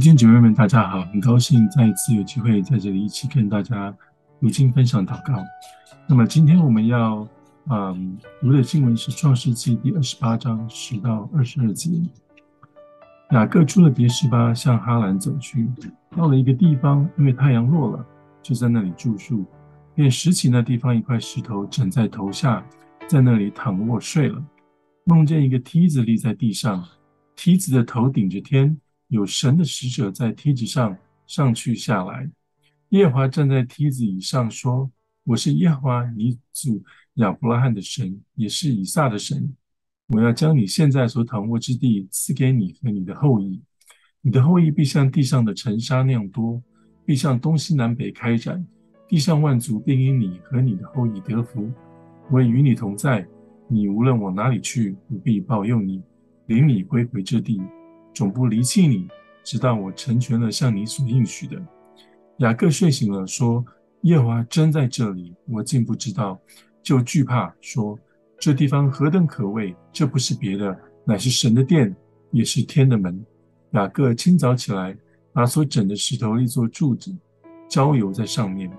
弟兄姐妹们，大家好！很高兴再一次有机会在这里一起跟大家读经、分享、祷告。那么今天我们要嗯读的经文是《创世纪》第二十八章十到二十二节。雅各出了别是巴，向哈兰走去，到了一个地方，因为太阳落了，就在那里住宿，便拾起那地方一块石头，枕在头下，在那里躺卧睡了。梦见一个梯子立在地上，梯子的头顶着天。有神的使者在梯子上上去下来，耶和华站在梯子以上说：“我是耶和华你祖亚伯拉罕的神，也是以撒的神。我要将你现在所躺卧之地赐给你和你的后裔，你的后裔必像地上的尘沙那样多，必向东西南北开展，地上万族便因你和你的后裔得福。我已与你同在，你无论往哪里去，我必保佑你，领你归回这地。”总不离弃你，直到我成全了向你所应许的。雅各睡醒了，说：“耶和华真在这里，我竟不知道，就惧怕，说：这地方何等可畏！这不是别的，乃是神的殿，也是天的门。”雅各清早起来，把所整的石头立作柱子，浇油在上面，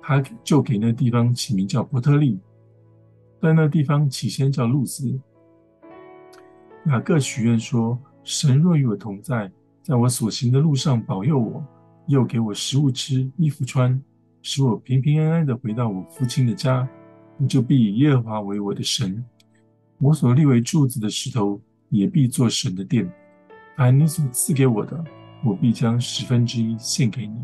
他就给那地方起名叫伯特利，但那地方起先叫路斯。雅各许愿说。神若与我同在，在我所行的路上保佑我，又给我食物吃、衣服穿，使我平平安安的回到我父亲的家，你就必以耶和华为我的神。我所立为柱子的石头，也必做神的殿。凡你所赐给我的，我必将十分之一献给你。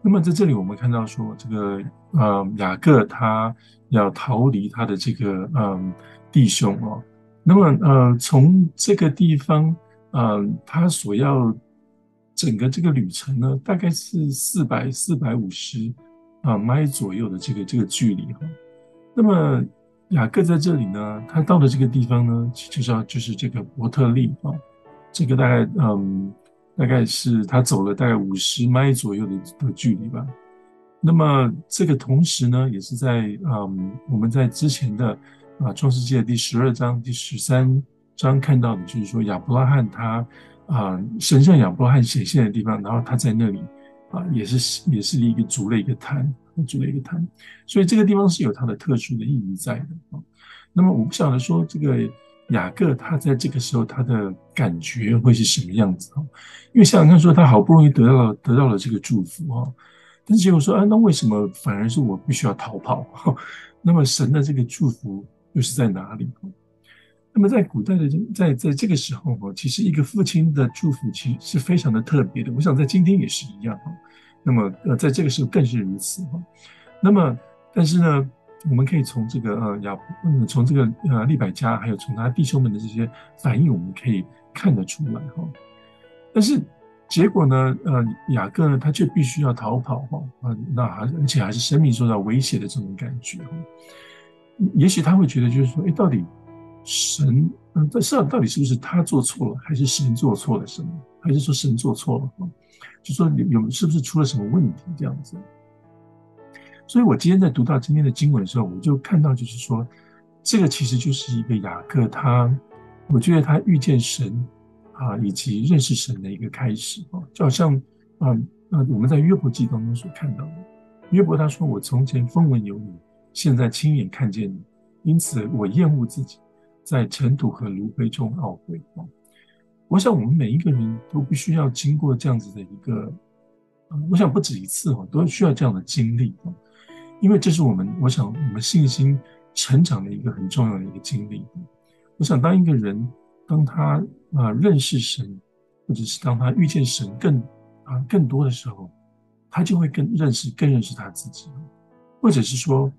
那么在这里，我们看到说，这个呃雅各他要逃离他的这个嗯弟兄哦。那么，呃，从这个地方，呃，他所要整个这个旅程呢，大概是四百四百五十啊迈左右的这个这个距离哈。那么雅各在这里呢，他到的这个地方呢，就叫就是这个伯特利啊，这个大概嗯，大概是他走了大概五十迈左右的的距离吧。那么这个同时呢，也是在嗯，我们在之前的。啊，《创世纪》的第十二章、第十三章看到的，就是说亚伯拉罕他啊，神向亚伯拉罕显现的地方，然后他在那里啊，也是也是一个筑了一个坛，筑了一个坛，所以这个地方是有它的特殊的意义在的啊。那么我不晓得说这个雅各他在这个时候他的感觉会是什么样子啊？因为想想看，说他好不容易得到了得到了这个祝福啊，但是结果说啊，那为什么反而是我必须要逃跑？那么神的这个祝福。又是在哪里？那么在古代的在在这个时候哈，其实一个父亲的祝福其实是非常的特别的。我想在今天也是一样哈。那么呃，在这个时候更是如此哈。那么但是呢，我们可以从这个呃雅从这个呃利百加，还有从他弟兄们的这些反应，我们可以看得出来哈。但是结果呢，呃雅各呢，他却必须要逃跑哈啊，那还而且还是生命受到威胁的这种感觉哈。也许他会觉得，就是说，哎，到底神，嗯，在上到底是不是他做错了，还是神做错了什么？还是说神做错了？就说有有是不是出了什么问题这样子？所以我今天在读到今天的经文的时候，我就看到，就是说，这个其实就是一个雅各他，我觉得他遇见神啊，以及认识神的一个开始啊，就好像啊啊，我们在约伯记当中所看到的，约伯他说：“我从前风闻有你。”现在亲眼看见你，因此我厌恶自己，在尘土和炉灰中懊悔。我想我们每一个人都必须要经过这样子的一个，我想不止一次哈，都需要这样的经历因为这是我们，我想我们信心成长的一个很重要的一个经历。我想当一个人当他啊认识神，或者是当他遇见神更啊更多的时候，他就会更认识更认识他自己，或者是说。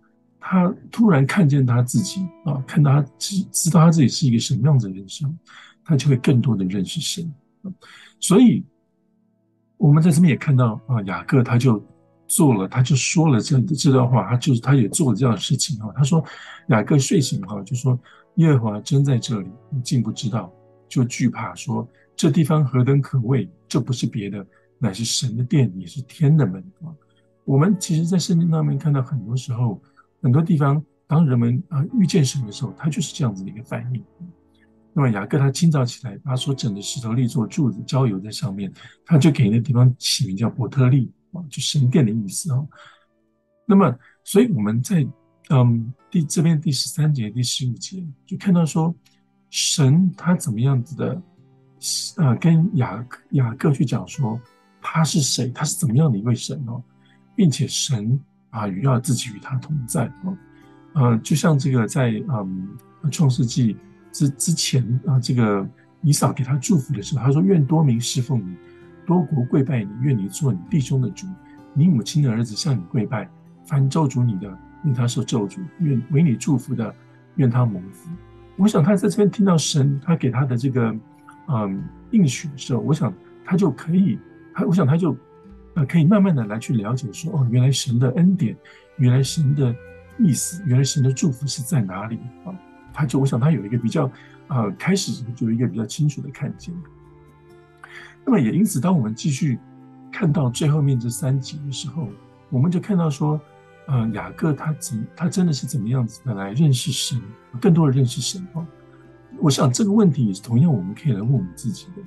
他突然看见他自己啊，看到他知知道他自己是一个什么样子的人生，他就会更多的认识神。所以，我们在这边也看到啊，雅各他就做了，他就说了这这段话，他就是他也做了这样的事情啊。他说，雅各睡醒哈，就说耶和华真在这里，你竟不知道，就惧怕，说这地方何等可畏，这不是别的，乃是神的殿，也是天的门啊。我们其实，在圣经上面看到很多时候。很多地方，当人们啊遇见神的时候，他就是这样子的一个反应。那么雅各他清早起来，把所整的石头立做柱子，浇油在上面，他就给那地方起名叫伯特利啊，就神殿的意思啊。那么，所以我们在嗯第这边第十三节、第十五节就看到说，神他怎么样子的，呃，跟雅雅各去讲说他是谁，他是怎么样的一位神哦，并且神啊，与要自己与他同在哦，呃，就像这个在嗯创世纪之之前啊，这个以扫给他祝福的时候，他说：“愿多民侍奉你，多国跪拜你，愿你做你弟兄的主，你母亲的儿子向你跪拜。”凡咒诅你的，愿他受咒诅；愿为你祝福的，愿他蒙福。我想他在这边听到神他给他的这个嗯应许的时候，我想他就可以，他我想他就呃可以慢慢的来去了解说，哦，原来神的恩典，原来神的意思，原来神的祝福是在哪里啊？他就我想他有一个比较呃开始就有一个比较清楚的看见。那么也因此，当我们继续看到最后面这三集的时候，我们就看到说。呃，雅各他怎他真的是怎么样子的来认识神，更多的认识神哦。我想这个问题也是同样我们可以来问我们自己的。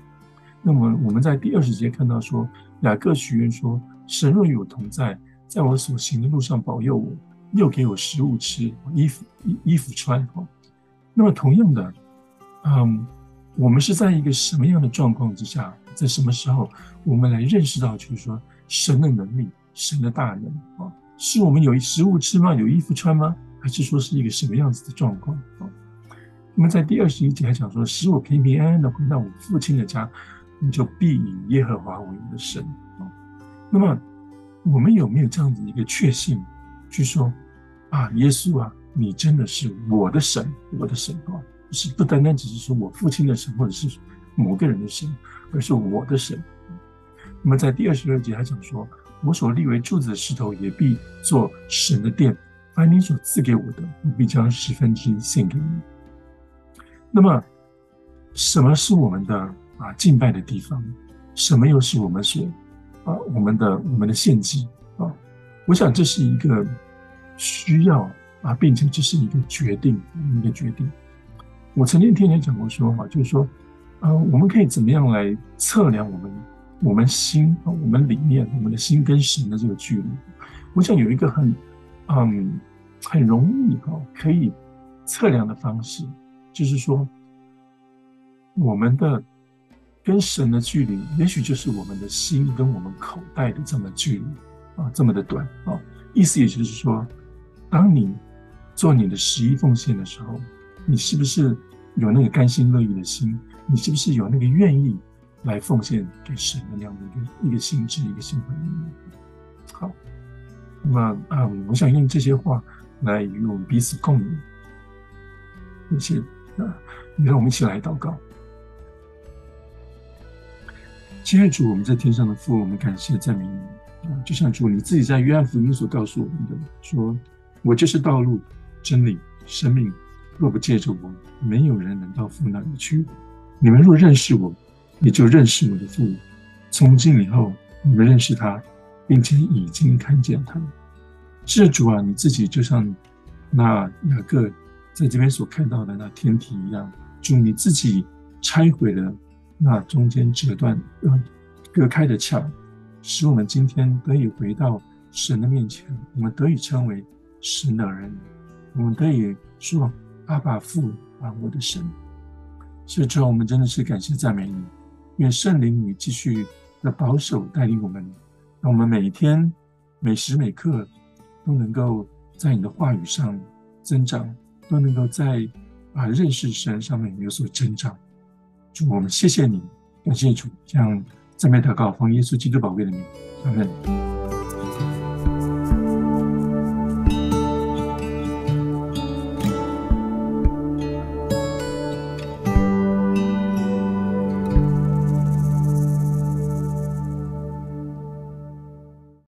那么我们在第二十节看到说，雅各许愿说：“神若与我同在，在我所行的路上保佑我，又给我食物吃，衣服衣衣服穿。”哦，那么同样的，嗯，我们是在一个什么样的状况之下，在什么时候，我们来认识到就是说神的能力，神的大能啊？是我们有食物吃吗？有衣服穿吗？还是说是一个什么样子的状况啊？那么在第二十一节还讲说，使我平平安安的回到我父亲的家，你就必以耶和华为你的神啊。那么我们有没有这样子一个确信，去说啊，耶稣啊，你真的是我的神，我的神啊，是不单单只是说我父亲的神，或者是某个人的神，而是我的神。那么在第二十二节还讲说。我所立为柱子的石头，也必做神的殿。凡你所赐给我的，我必将十分之一献给你。那么，什么是我们的啊敬拜的地方？什么又是我们所啊我们的我们的献祭啊？我想这是一个需要啊，并且这是一个决定，一个决定。我曾经听人讲过说法，就是说，啊，我们可以怎么样来测量我们？我们心啊，我们里面，我们的心跟神的这个距离，我想有一个很，嗯，很容易哈，可以测量的方式，就是说，我们的跟神的距离，也许就是我们的心跟我们口袋的这么距离啊，这么的短啊。意思也就是说，当你做你的十一奉献的时候，你是不是有那个甘心乐意的心？你是不是有那个愿意？来奉献给神的那样的一个一个心智，一个心怀。好，那么啊，我想用这些话来与我们彼此共鸣。谢谢啊，让我们一起来祷告。亲爱主，我们在天上的父，我们感谢赞美你啊！就像主你自己在约翰福音所告诉我们的，说：“我就是道路、真理、生命，若不借着我，没有人能到父那里去。你们若认识我。”你就认识我的父，从今以后，你们认识他，并且已经看见他。是主啊，你自己就像那雅各在这边所看到的那天体一样，主你自己拆毁了那中间折断、呃隔开的墙，使我们今天得以回到神的面前，我们得以称为神的人，我们得以说阿爸父啊，我的神。所以之后，我们真的是感谢赞美你。愿圣灵你继续的保守带领我们，让我们每一天每时每刻都能够在你的话语上增长，都能够在啊认识神上面有所增长。主，我们谢谢你，感谢主，将赞美祷告奉耶稣基督宝贵的名，阿门。